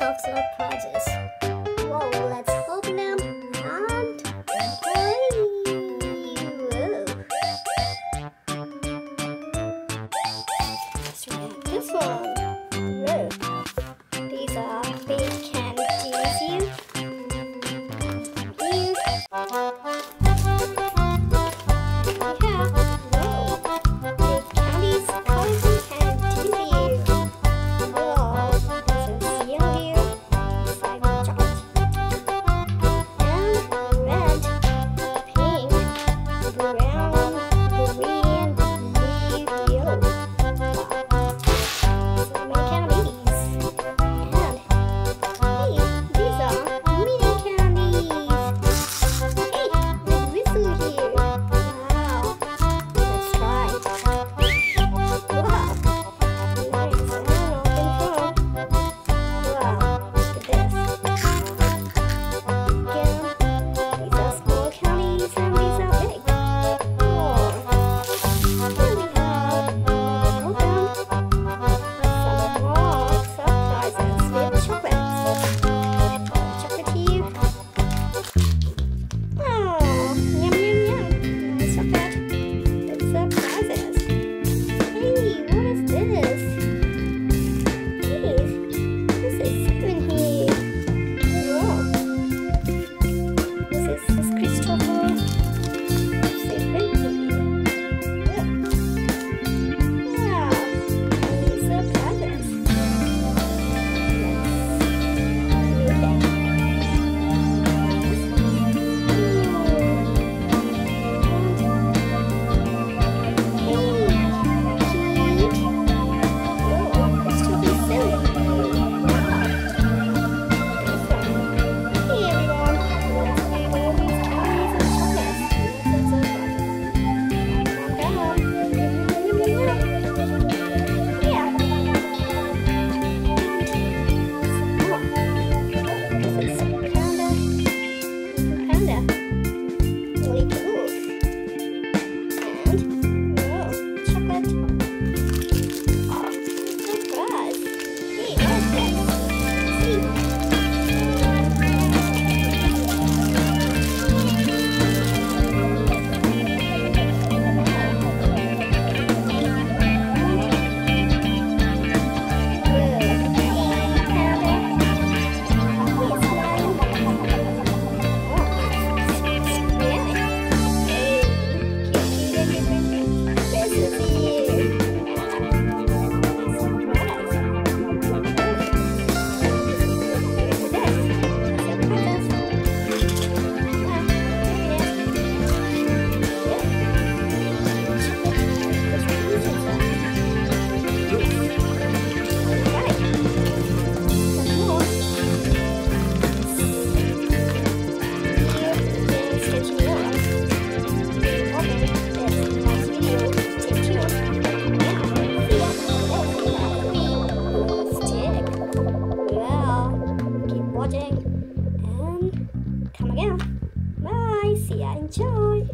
software projects. Whoa, let's open them and play. Let's this one. Whoa. These are big candies. These. watching and come again. Bye. See ya. Enjoy.